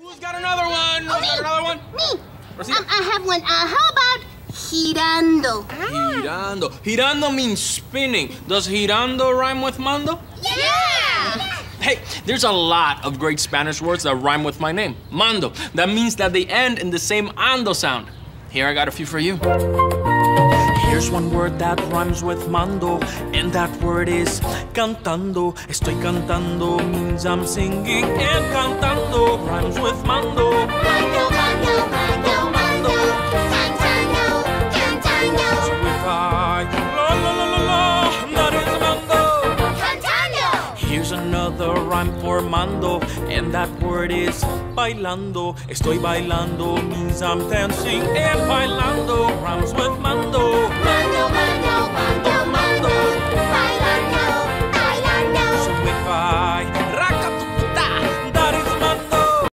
Who's got another one? Who's got another one? Me. Um, I have one. Uh, how about girando? Girando. Girando means spinning. Does girando rhyme with mando? Yeah. Hey, there's a lot of great Spanish words that rhyme with my name, mando. That means that they end in the same ando sound. Here, I got a few for you. Here's one word that rhymes with mando, and that word is cantando. Estoy cantando means I'm singing, and cantando rhymes with mando. Mando, mando, mando, mando. Cantando, cantando. So if I la la la la la, that is mando. Cantando. Here's another rhyme for mando, and that word is bailando. Estoy bailando means I'm dancing, and